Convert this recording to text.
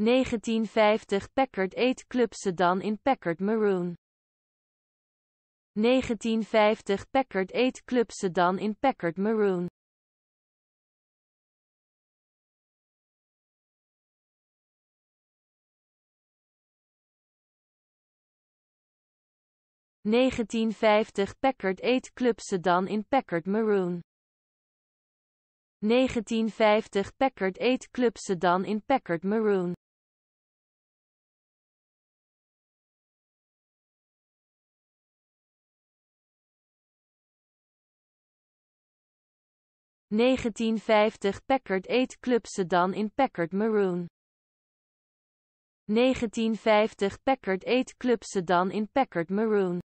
1950 Packard 8 Club Sedan in Packard Maroon. 1950 Packard 8 Club Sedan in Packard Maroon. 1950 Packard 8 Club Sedan in Packard Maroon. 1950 Packard 8 Club Sedan in Packard Maroon 1950 Packard 8 Club Sedan in Packard Maroon. 1950 Packard 8 Club Sedan in Packard Maroon